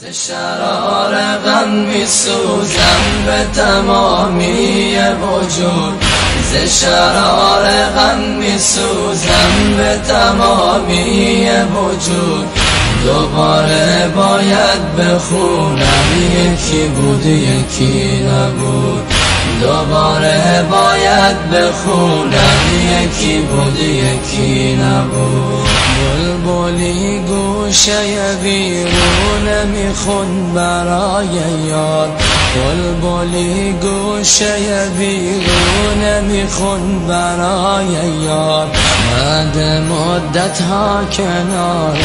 ز شرار غم می سوزم به تمامی وجود. ز شرار غم می سوزم به تمامی وجود. دوباره باید بخونم یکی بود یکی نبود. دوباره باید بخونم یکی بود یکی نبود. بلبلی گوشه بیرون میخون برای یار. بلبلی گوشه بیرون میخون برای یار. بعد مدت ها کنار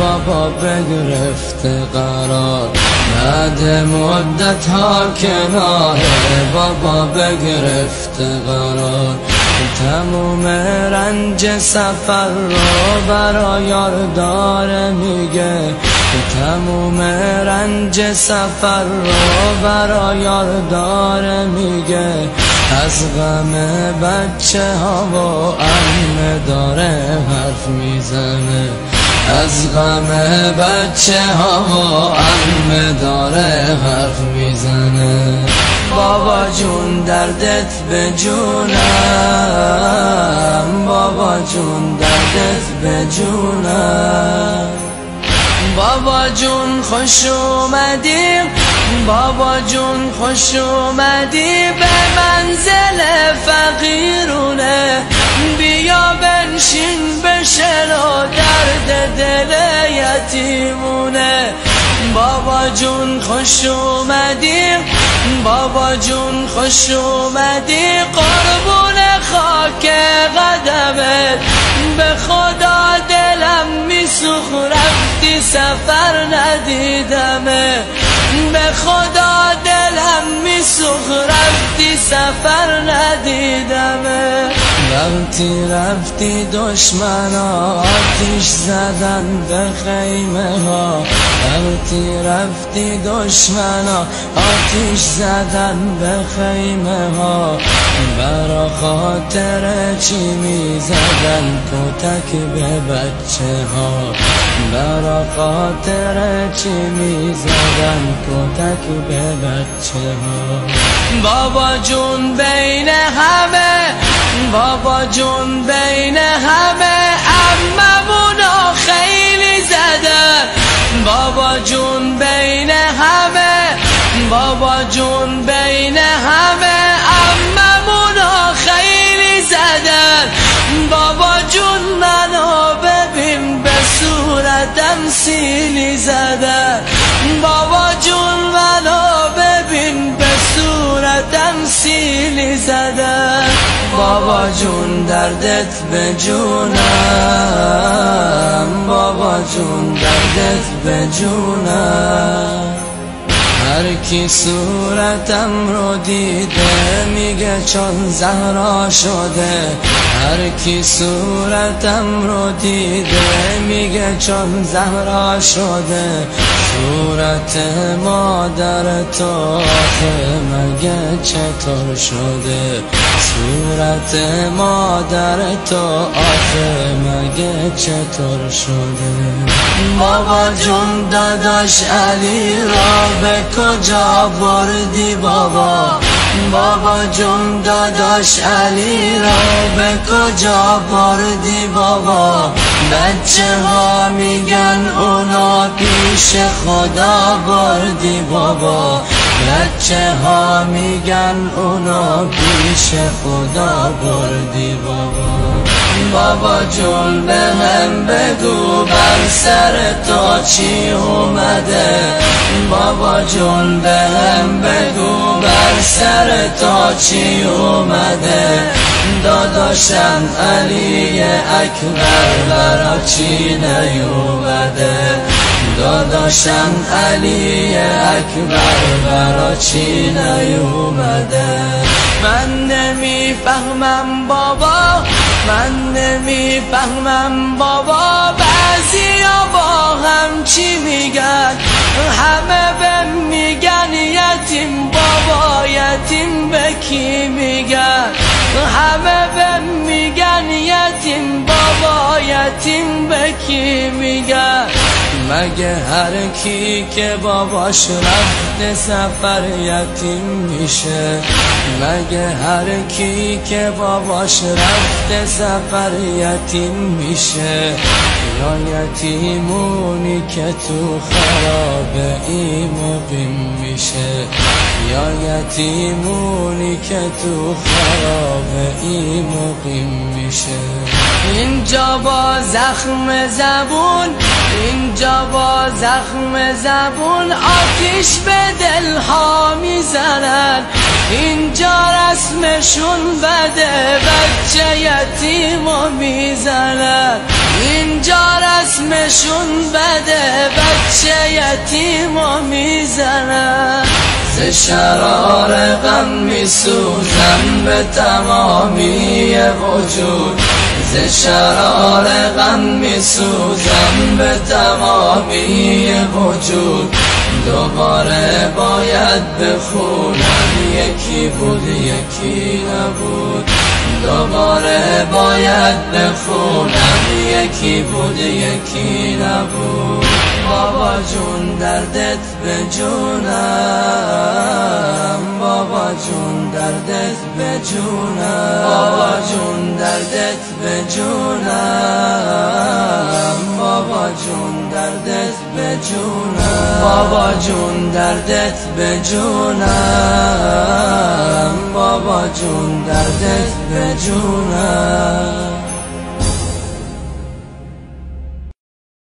بابا بگرفت قرار. بعد مدت ها کنار بابا بگرفت قرار. تموم رنج سفر رو برا یار داره میگه تموم رنج سفر رو برا یار داره میگه. از غم بچه ها و امه داره حرف می‌زنه. از غم بچه ها و امه داره حرف می‌زنه. بابا جون دردت به جونم. بابا جون دردت به جونم. بابا جون خوش اومدیم. بابا جون خوش اومدی به منزل فقیرونه. بیا بنشین بشنو درد دل یتیمونه. بابا جون خوش اومدی. بابا جون خوش اومدی. قربون خاک قدمت به خدا دلم میسوخ رفتی سفر ندیدمه. به خدا دلم میسوخ رفتی سفر ندیدمه. وقتی رفتی دشمن آتیش زدن به خیمه ها. وقتی رفتی دشمن آتیش زدن به خیمه ها. برا خاطر چی می زدن کتک به بچه ها. برا خاطر چی می زدن کتک به بچه ها. بابا جون بین همه بابا جون بین همه اممونا خیلی زده بابا جون بین همه بابا جون بین همه اممونا خیلی زده بابا جون منو ببین به صورتم سیلی زده بابا جون دردت به جونم. بابا جون دردت به جونم. هر کی صورتم رو دیده میگه چون زهرا شده. هر کی صورتم رو دیده میگه چون زهرا شده. صورت مادر تو مگه چطور شده صورت مادر تو آخه مگه چطور شده؟ بابا جون داداش علی را به کجا بردی بابا؟ بابا جون داداش علی را به کجا بردی بابا؟ بچه ها میگن اونا پیش خدا بردی بابا. بچه ها میگن اونا پیش خدا بردی بابا. بابا جون به هم بگو بر سر تو چی اومده. بابا جون به هم بگو بر سر تو چی اومده. داداشم علی اکبر برا چی نیومده؟ داداشم علی اکبر برا چی نیومده؟ من نمی‌فهمم بابا من نمی‌فهمم بابا. بعضیا با هم چی میگن؟ همه به میگن یتیم بابا یتیم به کی میگن؟ همه به میگن یتیم یتیم به کی مگه هر کی که باباش رفته سفر یتیم میشه؟ مگه هر کی که باباش رفته سفر یتیم میشه؟ یا یتیمونی که تو خراب ای مقیم میشه؟ یا یتیمونی که تو خراب ای مقیم میشه؟ اینجا با زخم زبون اینجا با زخم زبون آتیش به دلها می‌زنن. اینجا رسمشون بده بچه یتیم و می‌زنن. اینجا رسمشون بده بچه یتیم و می‌زنن. ز شرار غم میسوزم به تمامی وجود. ز شرار غم میسوزم به تمامی وجود. دوباره باید بخونم. یکی بود یکی نبود. دوباره باید بخونم. یکی بود یکی نبود. بابا جون دردت به جونم. بابا جون دردت به جونم بابا جون دردت به جونم بابا جون دردت به جونم بابا جون دردت به جونم بابا جون دردت به جونم